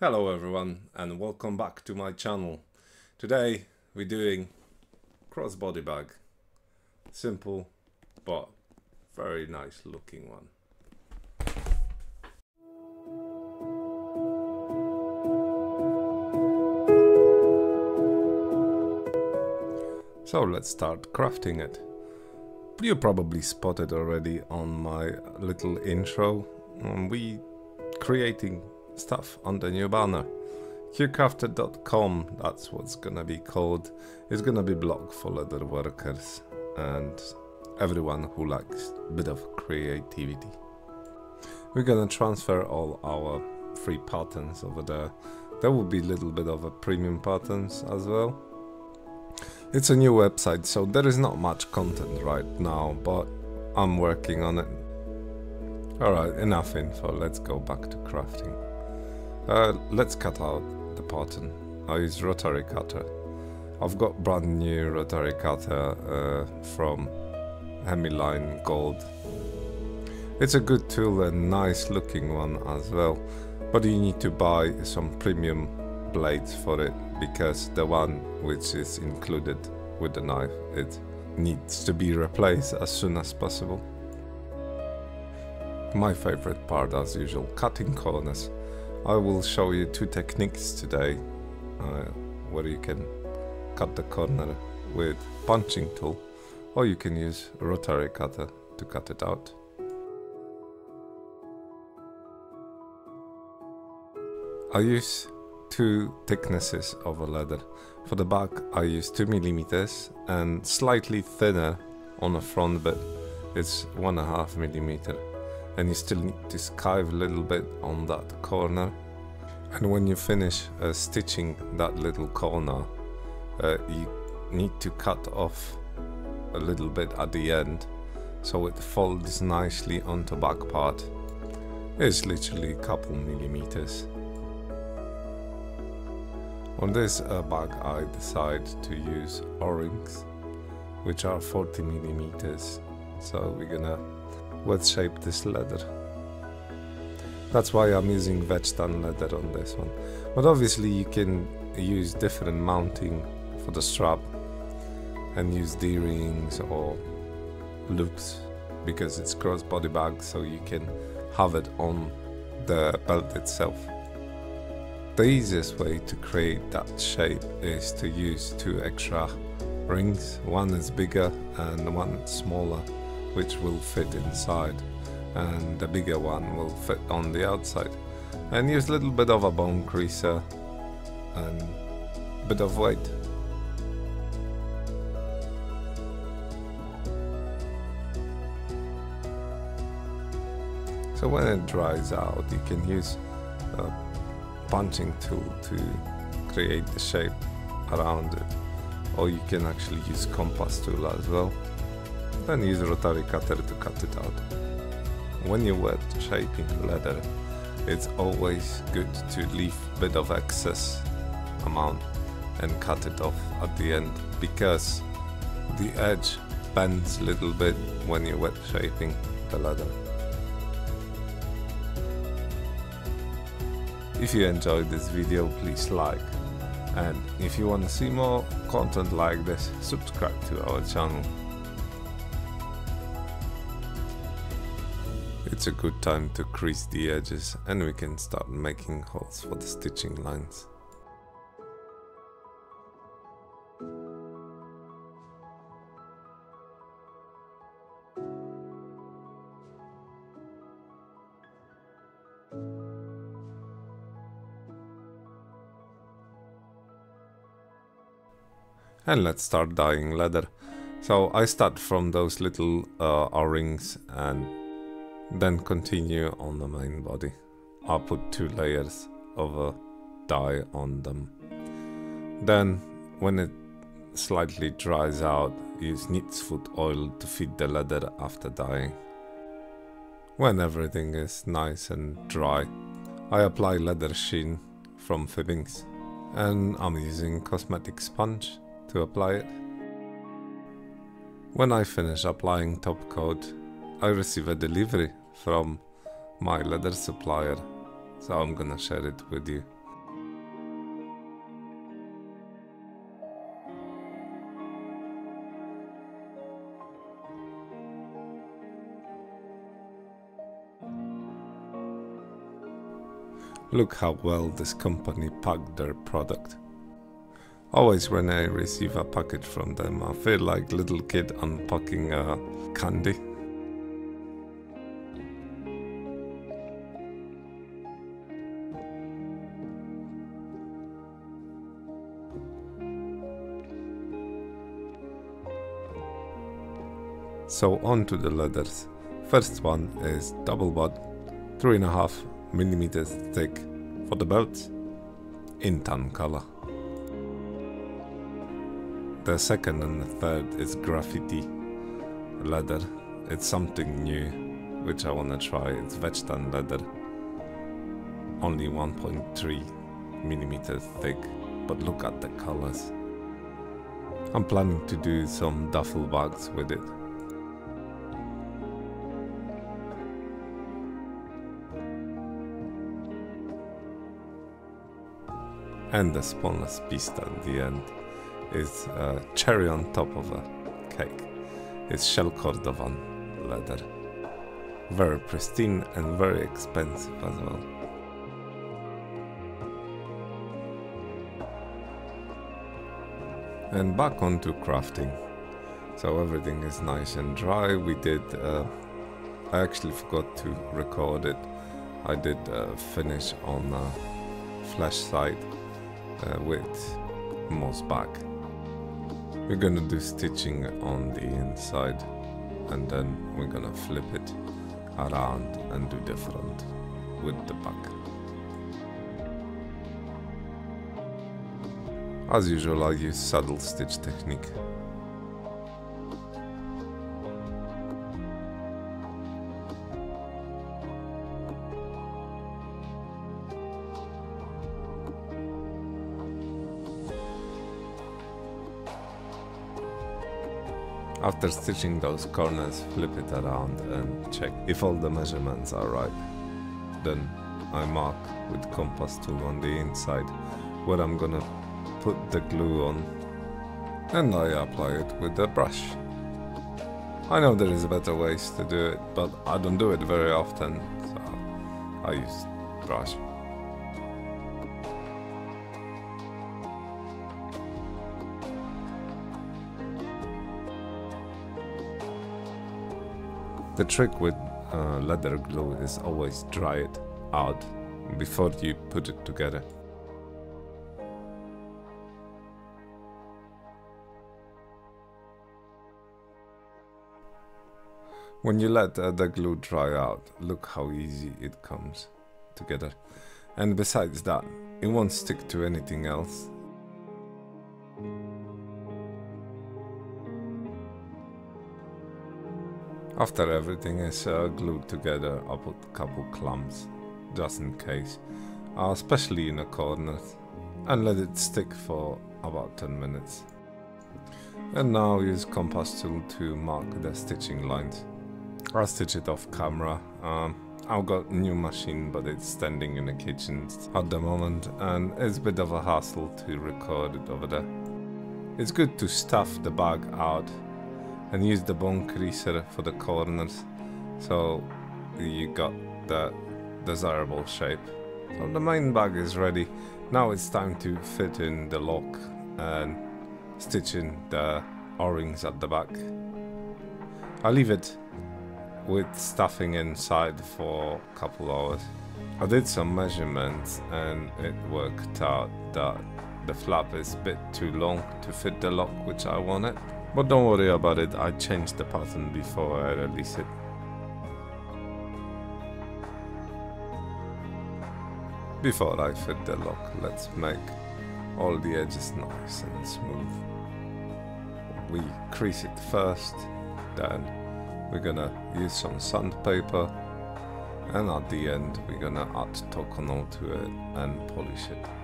Hello everyone and welcome back to my channel. Today we're doing crossbody bag. Simple but very nice looking one. So let's start crafting it. You probably spotted already on my little intro. Um, we creating stuff on the new banner. qcrafted.com, that's what's gonna be called, is gonna be blog for leather workers and everyone who likes a bit of creativity. We're gonna transfer all our free patterns over there. There will be a little bit of a premium patterns as well. It's a new website, so there is not much content right now, but I'm working on it. Alright, enough info, let's go back to crafting. Uh, let's cut out the pattern. I use rotary cutter. I've got brand new rotary cutter uh, from Hemline Gold. It's a good tool and nice looking one as well, but you need to buy some premium blades for it because the one which is included with the knife it needs to be replaced as soon as possible. My favorite part as usual, cutting corners. I will show you two techniques today uh, where you can cut the corner with punching tool or you can use rotary cutter to cut it out. I use two thicknesses of a leather. For the back I use 2 millimeters and slightly thinner on the front but it's 1.5 millimeter and you still need to skive a little bit on that corner. And when you finish uh, stitching that little corner uh, you need to cut off a little bit at the end so it folds nicely onto back part. It's literally a couple millimeters. On this uh, bag I decide to use O-rings which are 40 millimeters. So we're gonna wet shape this leather. That's why I'm using tan leather on this one. But obviously you can use different mounting for the strap and use D-rings or loops because it's crossbody bag so you can have it on the belt itself. The easiest way to create that shape is to use two extra rings. One is bigger and one smaller which will fit inside and the bigger one will fit on the outside. And use a little bit of a bone creaser and bit of weight. So when it dries out you can use a punching tool to create the shape around it. Or you can actually use compass tool as well then use rotary cutter to cut it out. When you wet shaping leather, it's always good to leave a bit of excess amount and cut it off at the end because the edge bends a little bit when you're wet shaping the leather. If you enjoyed this video please like and if you want to see more content like this subscribe to our channel. It's a good time to crease the edges and we can start making holes for the stitching lines. And let's start dyeing leather. So I start from those little uh, O-rings and then continue on the main body. I'll put two layers of a dye on them. Then when it slightly dries out, use neat's foot oil to feed the leather after dyeing. When everything is nice and dry, I apply leather sheen from Fiebing's and I'm using cosmetic sponge to apply it. When I finish applying top coat, I receive a delivery from my leather supplier so I'm gonna share it with you. Look how well this company packed their product. Always when I receive a package from them I feel like little kid unpacking a candy. So on to the leathers. First one is double butt, three and a half millimeters thick for the belts in tan color. The second and the third is graffiti leather. It's something new which I wanna try. It's veg tan leather. Only 1.3 millimeters thick, but look at the colors. I'm planning to do some duffel bags with it. And the sponless beast at the end is a cherry on top of a cake. It's shell cordovan leather. Very pristine and very expensive as well. And back onto crafting. So everything is nice and dry. We did, uh, I actually forgot to record it. I did uh, finish on a flesh side uh, with moss back. We're gonna do stitching on the inside and then we're gonna flip it around and do the front with the back. As usual I use saddle stitch technique. After stitching those corners, flip it around and check if all the measurements are right. Then I mark with compass tool on the inside where I'm gonna put the glue on and I apply it with a brush. I know there is better ways to do it, but I don't do it very often, so I use brush. The trick with uh, leather glue is always dry it out before you put it together. When you let uh, the glue dry out, look how easy it comes together. And besides that, it won't stick to anything else After everything is uh, glued together, I'll put a couple clumps, just in case, uh, especially in the corners, and let it stick for about 10 minutes. And now use compass tool to mark the stitching lines. I'll stitch it off camera. Um, I've got new machine but it's standing in the kitchen at the moment and it's a bit of a hassle to record it over there. It's good to stuff the bag out and use the bone creaser for the corners so you got that desirable shape. So the main bag is ready. Now it's time to fit in the lock and stitch in the o-rings at the back. I leave it with stuffing inside for a couple hours. I did some measurements and it worked out that the flap is a bit too long to fit the lock which I wanted. But don't worry about it, I changed the pattern before I release it. Before I fit the lock, let's make all the edges nice and smooth. We crease it first, then we're gonna use some sandpaper and at the end we're gonna add Tokonole to it and polish it.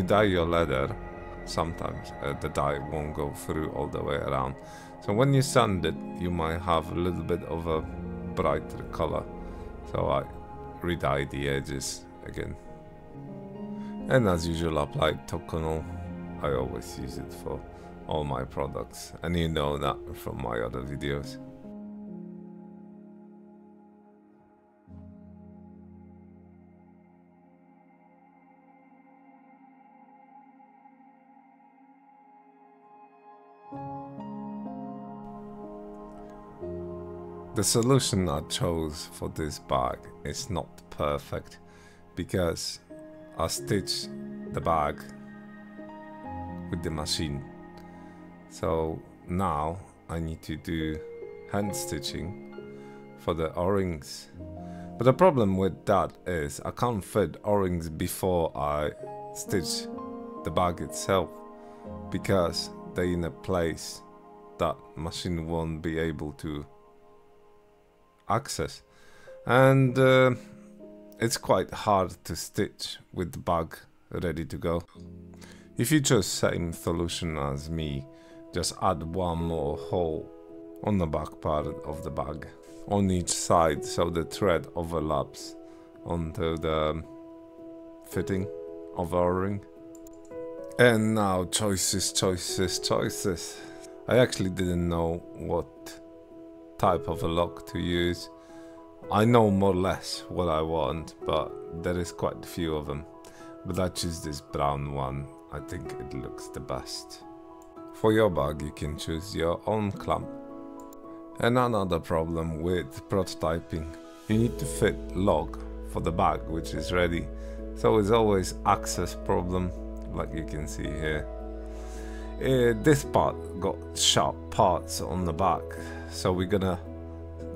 You dye your leather, sometimes uh, the dye won't go through all the way around. So when you sand it, you might have a little bit of a brighter color. So I re-dye the edges again. And as usual, apply Tokonole. I always use it for all my products, and you know that from my other videos. The solution I chose for this bag is not perfect because I stitched the bag with the machine. So now I need to do hand stitching for the o-rings. But the problem with that is I can't fit o-rings before I stitch the bag itself because they're in a place that machine won't be able to access and uh, it's quite hard to stitch with the bag ready to go. If you choose same solution as me, just add one more hole on the back part of the bag on each side so the thread overlaps onto the fitting of our ring. And now choices, choices, choices. I actually didn't know what type of a lock to use. I know more or less what I want, but there is quite a few of them. But I choose this brown one, I think it looks the best. For your bag you can choose your own clamp. And another problem with prototyping, you need to fit lock for the bag which is ready. So it's always access problem, like you can see here. Uh, this part got sharp parts on the back so we're gonna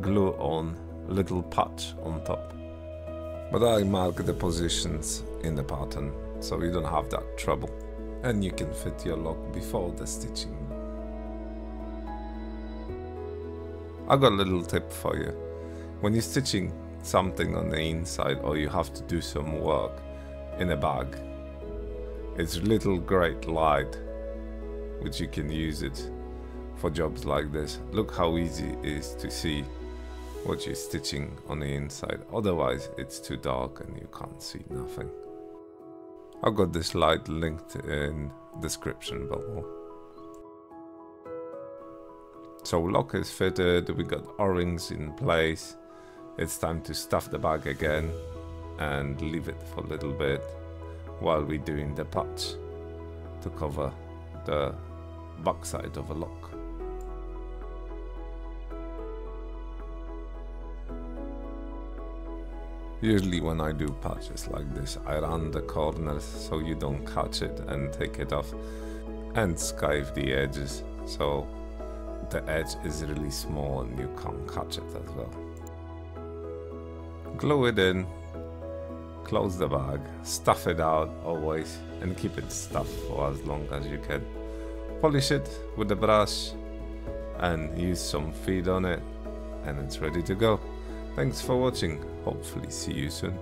glue on little patch on top. But I mark the positions in the pattern so you don't have that trouble. And you can fit your lock before the stitching. I got a little tip for you. When you're stitching something on the inside or you have to do some work in a bag it's little great light which you can use it for jobs like this. Look how easy it is to see what you're stitching on the inside. Otherwise it's too dark and you can't see nothing. I've got this light linked in description below. So lock is fitted, we got o-rings in place. It's time to stuff the bag again and leave it for a little bit while we're doing the patch to cover the backside of a lock. Usually when I do patches like this, I run the corners so you don't catch it and take it off and skive the edges so the edge is really small and you can't catch it as well. Glue it in, close the bag, stuff it out always and keep it stuffed for as long as you can. Polish it with a brush and use some feed on it and it's ready to go. Thanks for watching, hopefully see you soon.